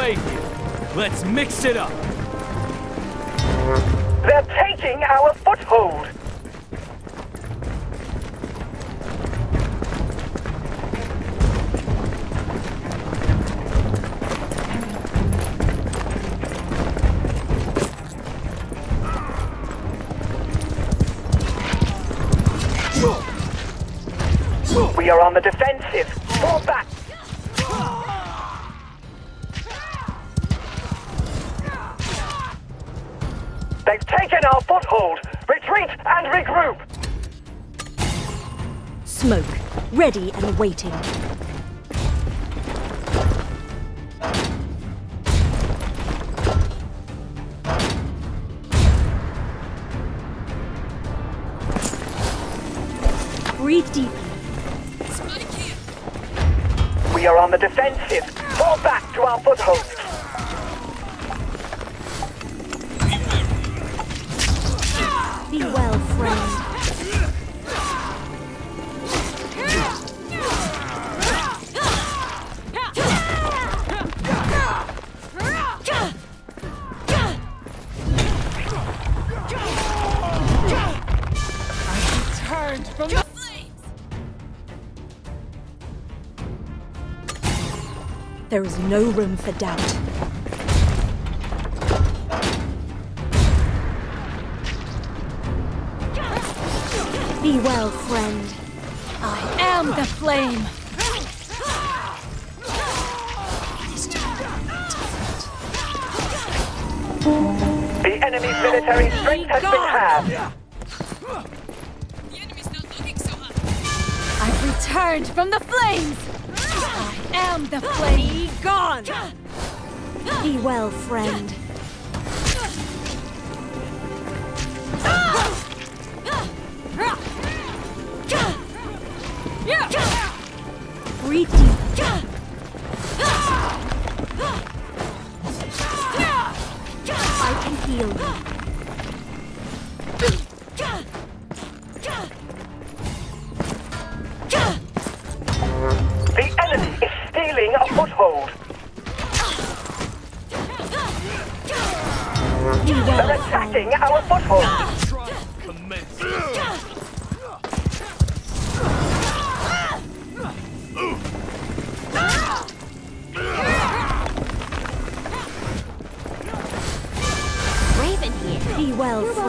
blade here. Let's mix it up. They're taking our foothold! We are on the defensive. Fall back. They've taken our foothold. Retreat and regroup. Smoke, ready and waiting. Breathe deeply. We are on the defensive. Fall back to our foothold. Be well, friend. There is no room for doubt. Be well, friend. I am the flame! The enemy's military strength has been halved. The enemy's not looking so hot. I've returned from the flames! I am the flame! Be gone! Be well, friend. I can heal you. The enemy is stealing a foothold. They're attacking our foothold. Well,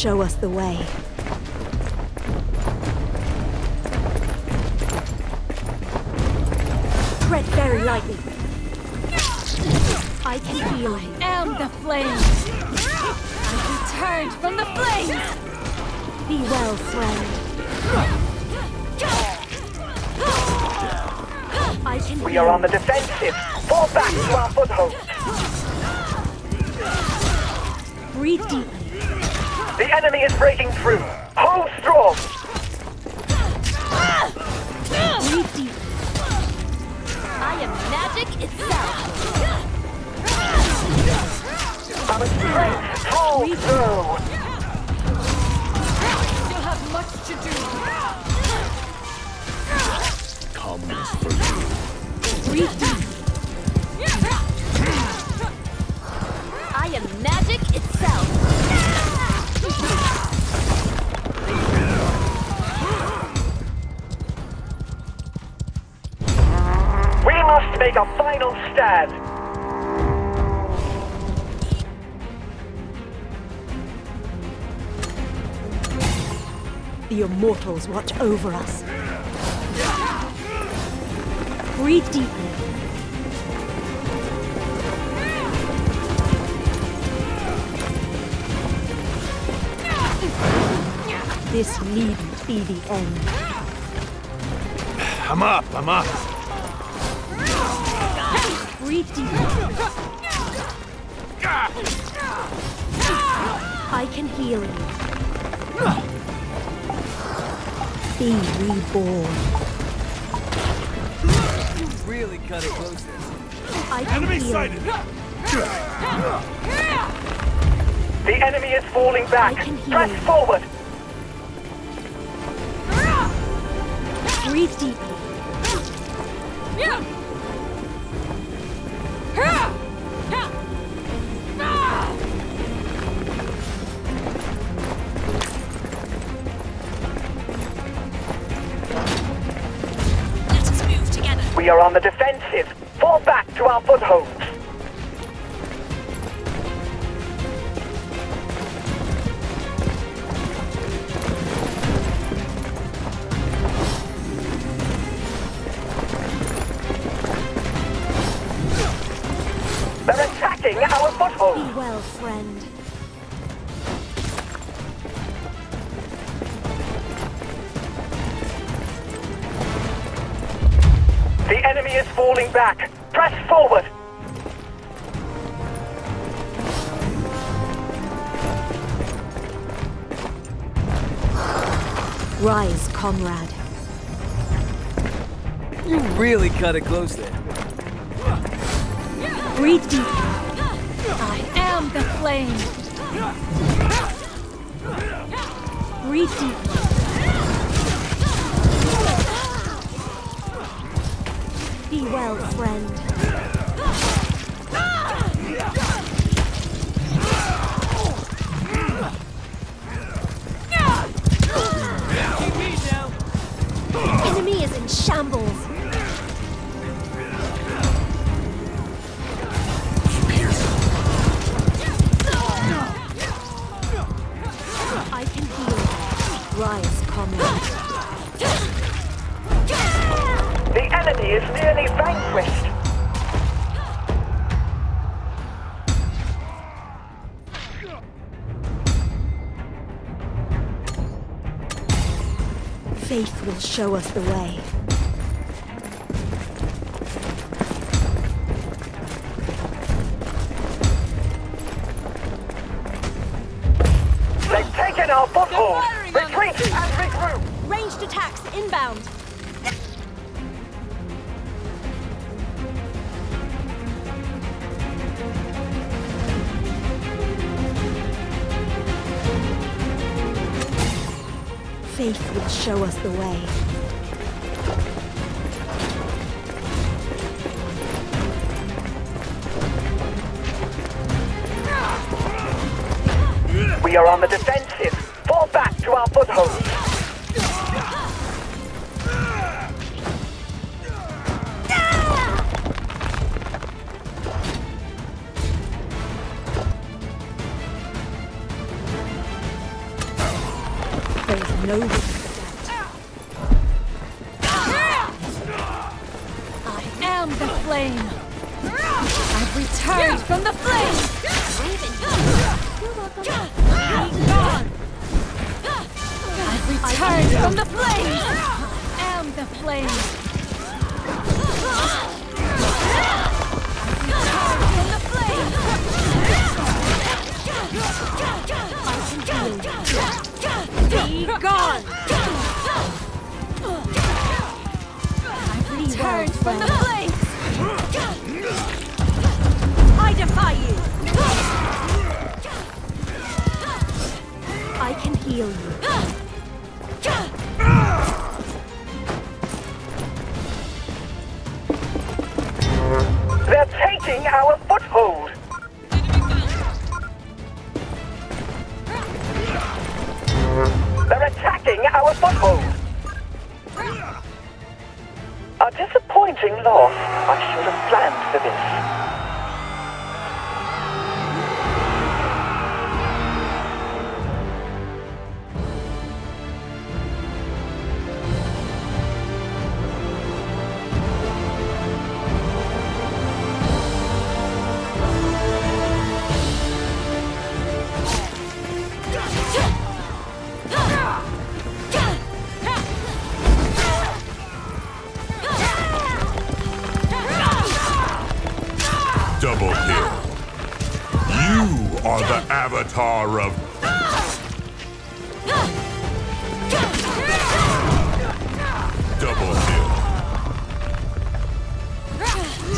show us the way. Tread very lightly. I can heal you. am the flame! I've returned from the flames! Be well, friend. I can We are on the defensive. Fall back to our foothold. Breathe deeply. The enemy is breaking through. Hold strong. Deeply. I am magic itself! Our strength holds through. Make a final stand. The immortals watch over us. Breathe deeply. This needn't be the end. I'm up, I'm up. Breathe deeply. I can heal you. Be reborn. You really cut it close there. I can Enemy heal sighted! you. The enemy is falling back. I can heal Press you. forward. Breathe deeply. Let We are on the defensive. Fall back to our footholds. They're attacking our foothold. Be well, friend. Is falling back. Press forward. Rise, comrade. You really cut it close there. Breathe deeply. I am the flame. Breathe deeply. Friend. Faith will show us the way. They've taken our foothold. firing on us. Retreat and regroup. Ranged attacks inbound. Faith will show us the way. We are on the defensive. Fall back to our foothold. I the flame. I've returned from the flames. Be gone. I've returned from the flames. I am the flame. Be gone. I've returned from the flames. I defy you! I can heal you. They're taking our foothold. They're attacking our foothold. A disappointing loss. I should have planned for this. Are the avatar of double kill.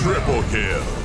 Triple kill.